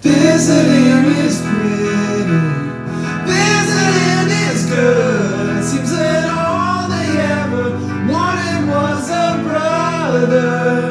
Visiting is pretty, visiting is good. It seems that all they ever wanted was a brother.